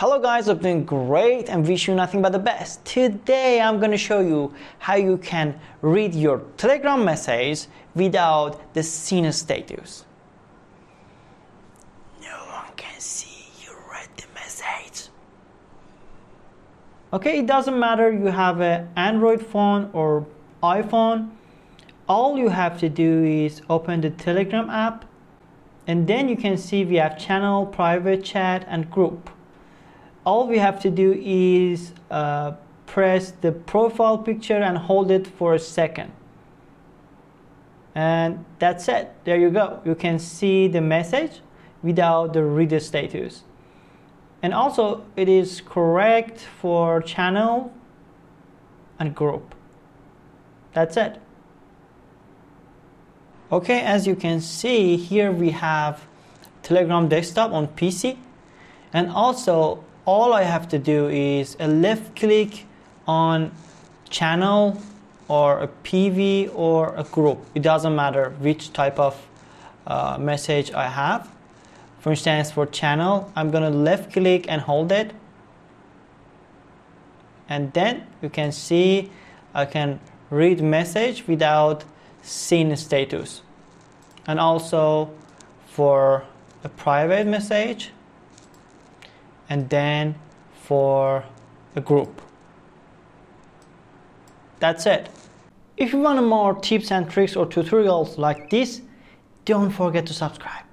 Hello guys, I'm doing great and wish you nothing but the best. Today I'm going to show you how you can read your Telegram message without the seen status. No one can see you read the message. Okay, it doesn't matter you have an Android phone or iPhone. All you have to do is open the Telegram app and then you can see we have channel, private chat and group all we have to do is uh, press the profile picture and hold it for a second. And that's it. There you go. You can see the message without the reader status. And also it is correct for channel and group. That's it. Okay as you can see here we have telegram desktop on pc and also all I have to do is a left click on channel or a PV or a group. It doesn't matter which type of uh, message I have. For instance, for channel, I'm gonna left click and hold it. And then you can see I can read message without seen status. And also for a private message, and then for a group. That's it. If you want more tips and tricks or tutorials like this, don't forget to subscribe.